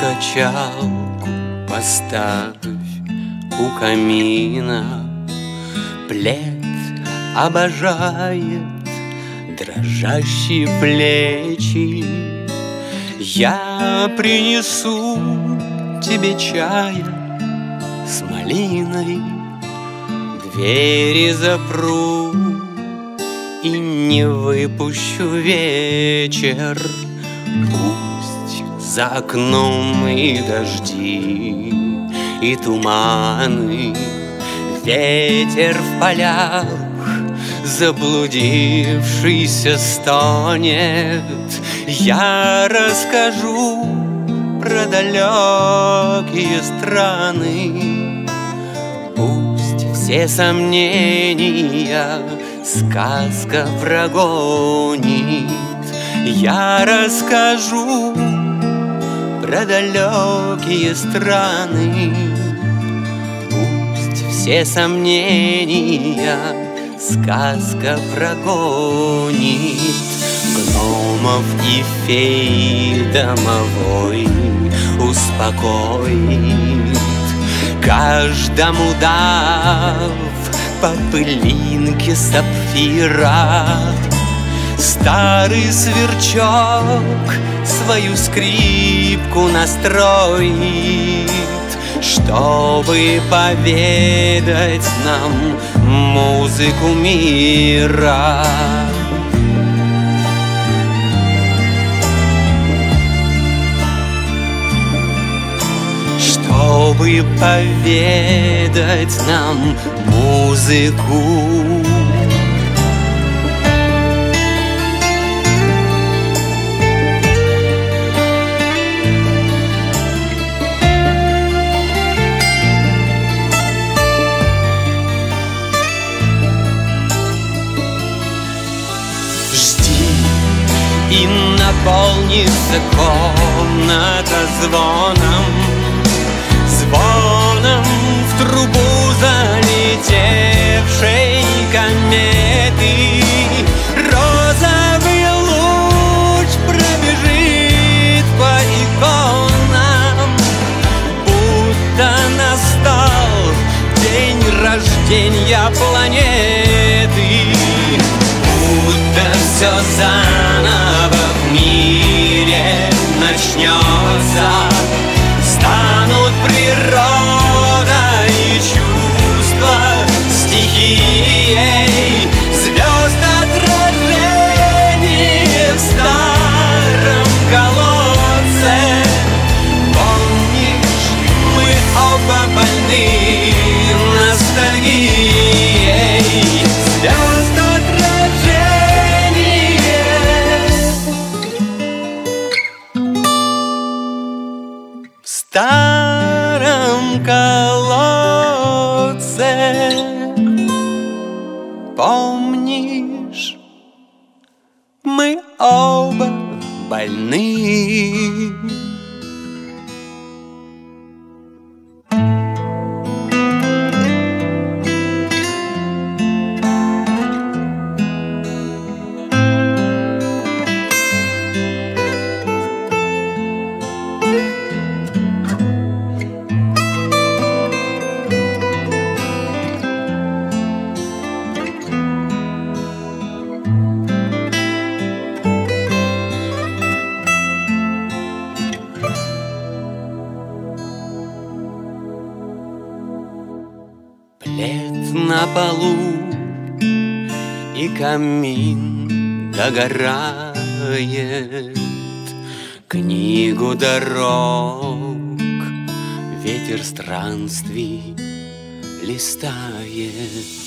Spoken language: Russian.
качалку поставь у камина. Плед обожает дрожащие плечи. Я принесу тебе чая с малиной Двери запру и не выпущу вечер. Пусть за окном и дожди, и туманы. Ветер в полях заблудившийся стонет. Я расскажу про далекие страны. Пусть все сомнения сказка прогонит Я расскажу про далекие страны. Пусть все сомнения сказка прогонит Гномов и фей домовой успокоит Каждому дав по пылинке сапфира Старый сверчок свою скрипку настроит Чтобы поведать нам музыку мира. Чтобы поведать нам музыку И наполнится комната звоном. Звоном в трубу залетевшей кометы. Розовый луч пробежит по иконам. Будто настал день рождения планеты Помнишь, мы оба больны на полу и камин догорает. Книгу дорог ветер странствий листает